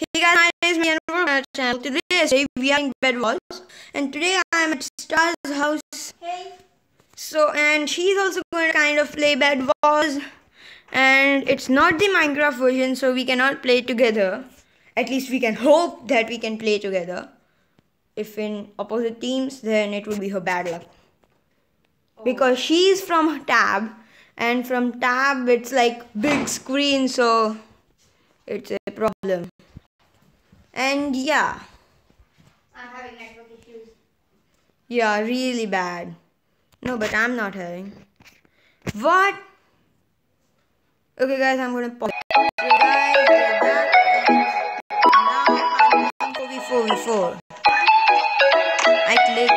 Hey guys, my name is welcome to my channel. Today we are in Bed Wars and today I am at Star's house. Hey. So and she's also going to kind of play Bed Wars and it's not the Minecraft version so we cannot play together. At least we can hope that we can play together. If in opposite teams then it would be her bad luck. Oh. Because she's from tab and from tab it's like big screen so it's a problem. And yeah, I'm having network issues. yeah, really bad. No, but I'm not having. What? Okay, guys, I'm gonna pause. So, guys, we're back, and now I'm playing 4v4v4. I clicked.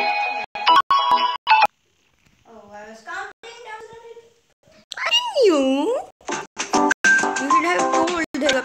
Oh, I was counting down the you? You should have told they were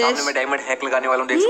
सामने मैं diamond hack लगाने वाला हूँ देख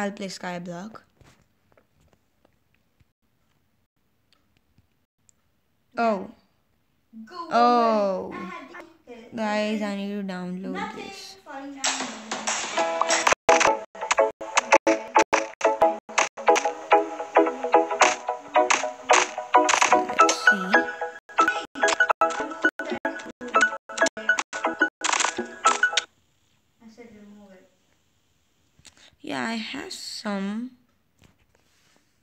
I'll play Skyblock. Oh, Go. oh, guys, I need to download Nothing this. Let's see. I said remove it. Yeah, I have some.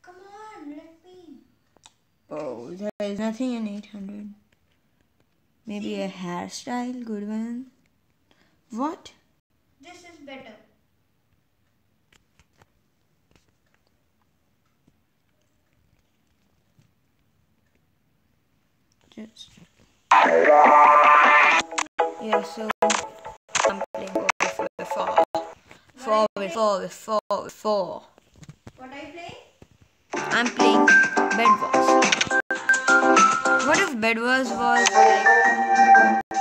Come on, let me. Oh, there is nothing in 800. Maybe a hairstyle, good one. What? This is better. Just. Yeah, so 4 What are you playing? I'm playing Bed Wars. What if Bed Wars was like...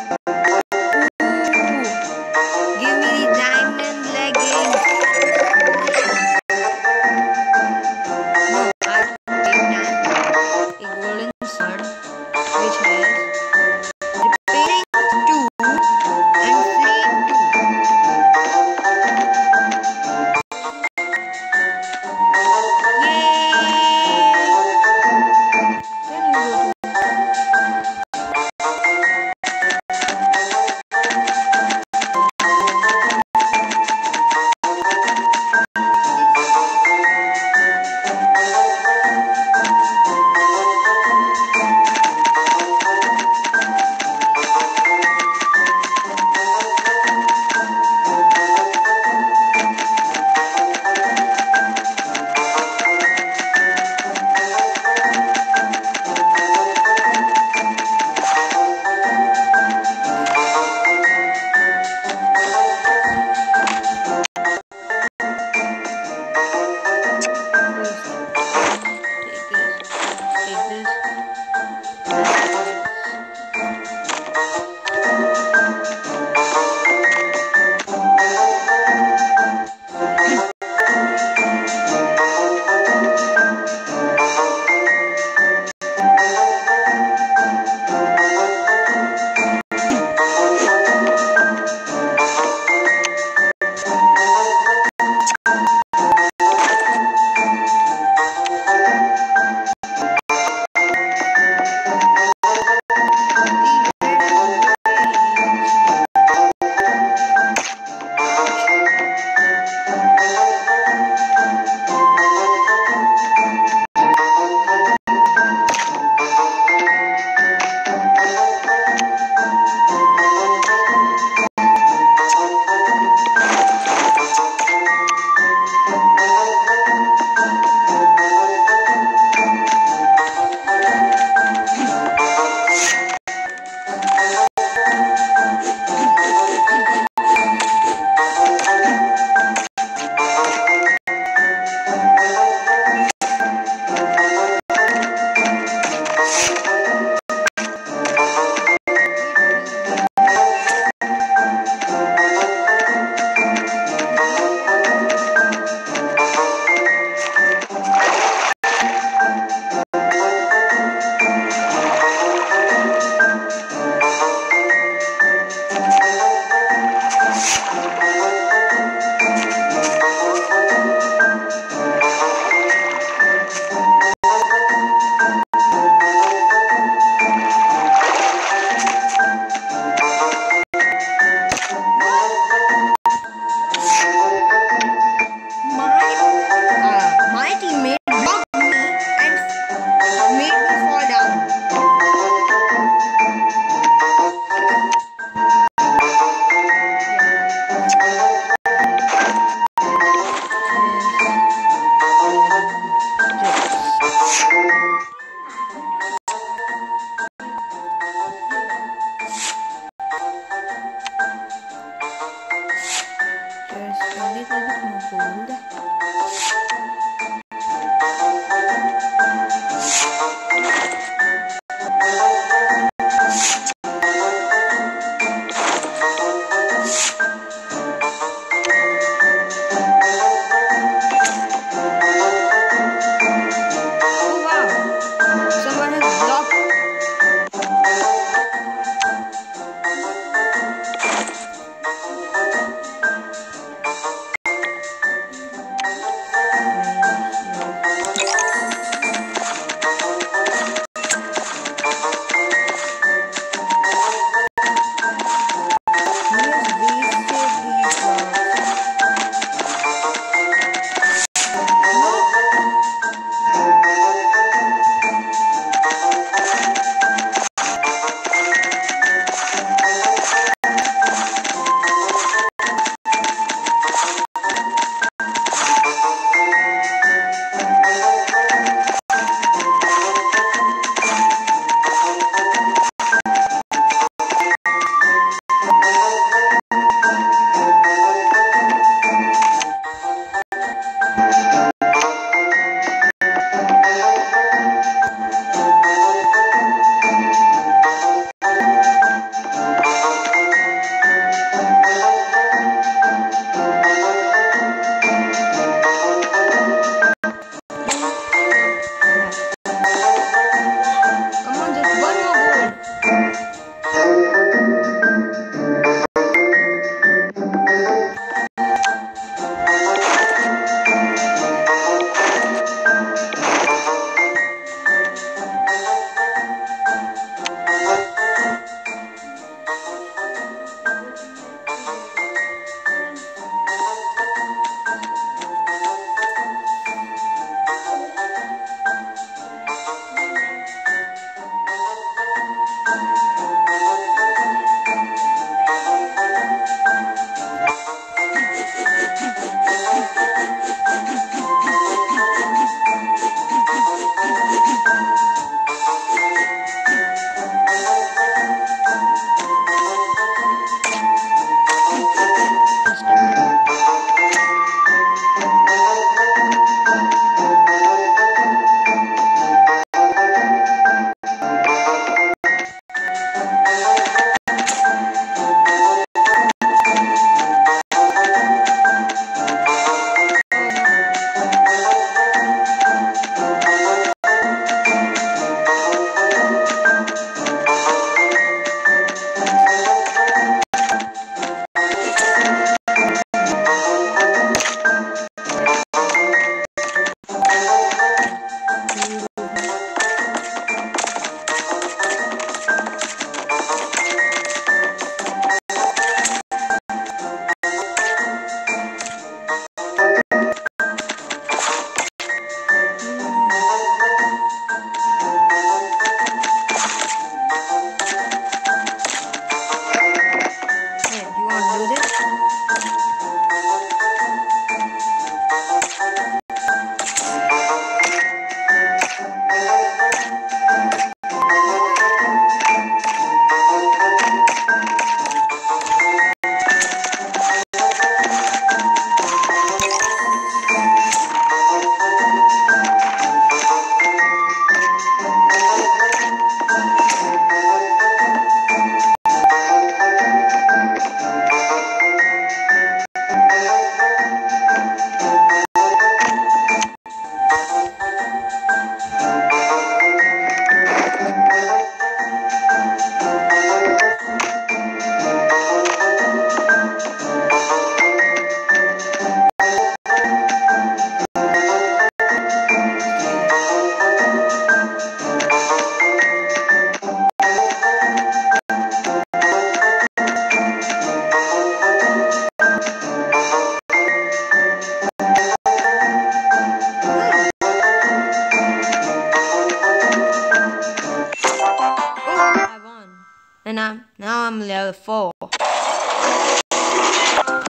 four.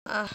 Uh,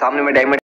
सामने में diamond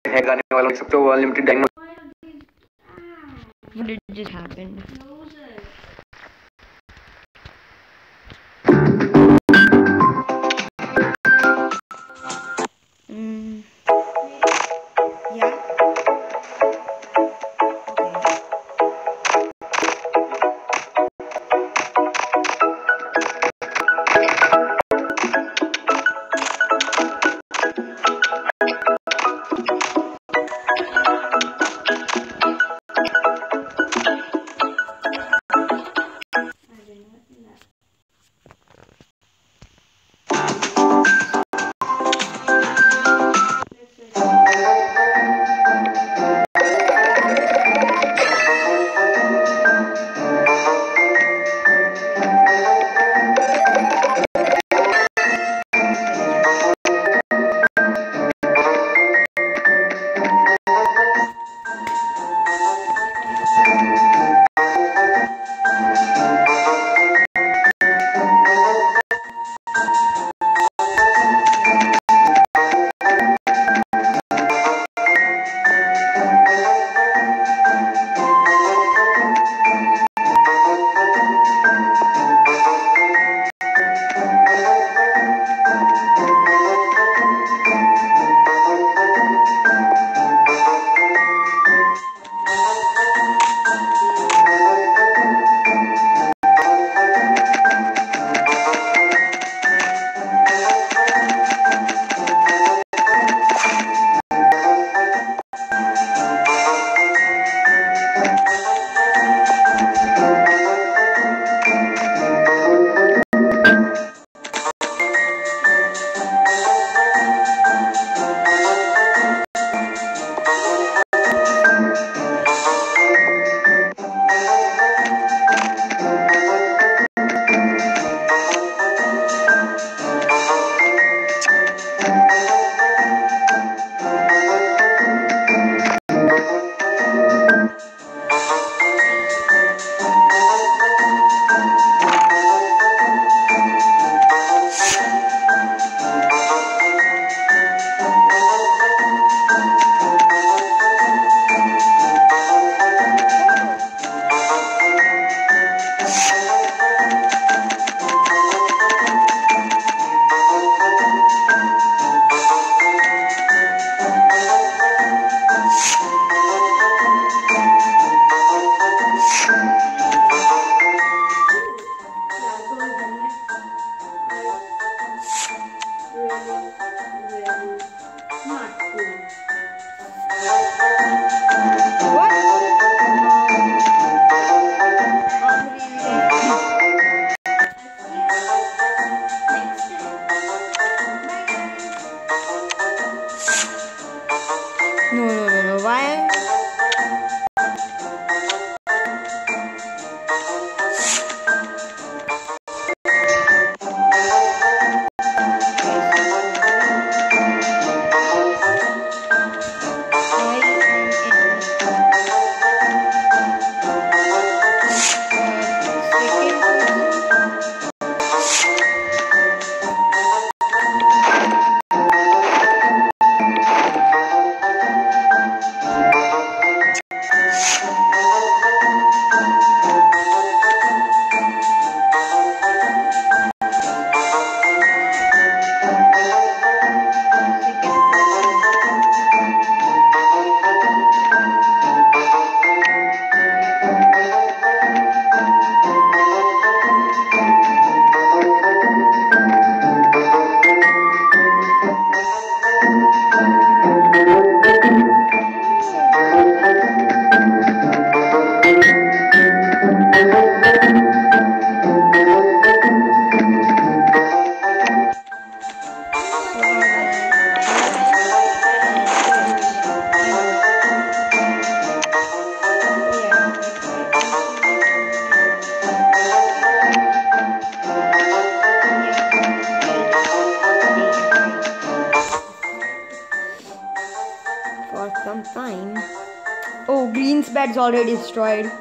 already destroyed.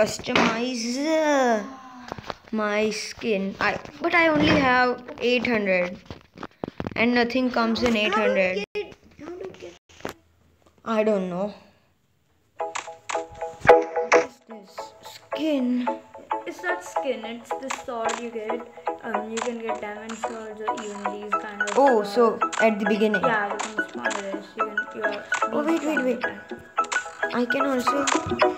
Customize my skin. I but I only have 800 and nothing comes in 800. I don't know. What is this skin? It's not skin, it's the sword you get. Um, you can get diamond swords or even these kind of. Oh, so at the beginning. Yeah, you can spawn. You can. You Oh, wait, wait, wait. I can also.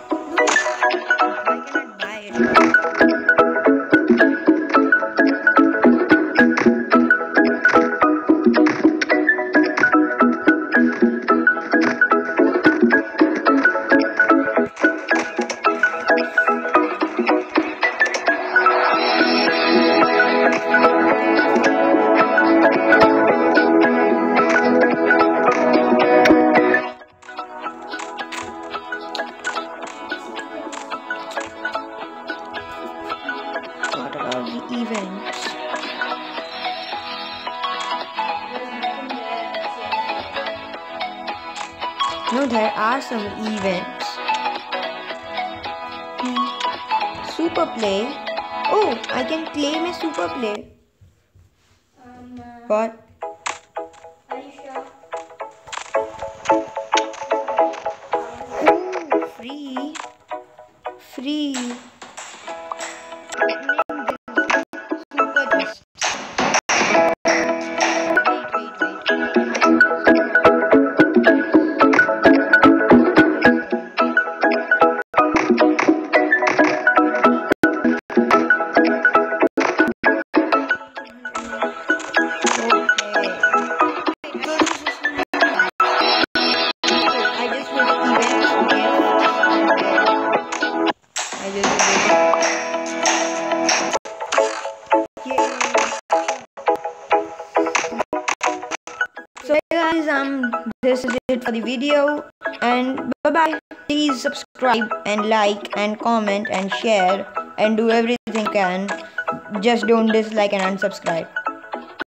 And like and comment and share and do everything can. Just don't dislike and unsubscribe.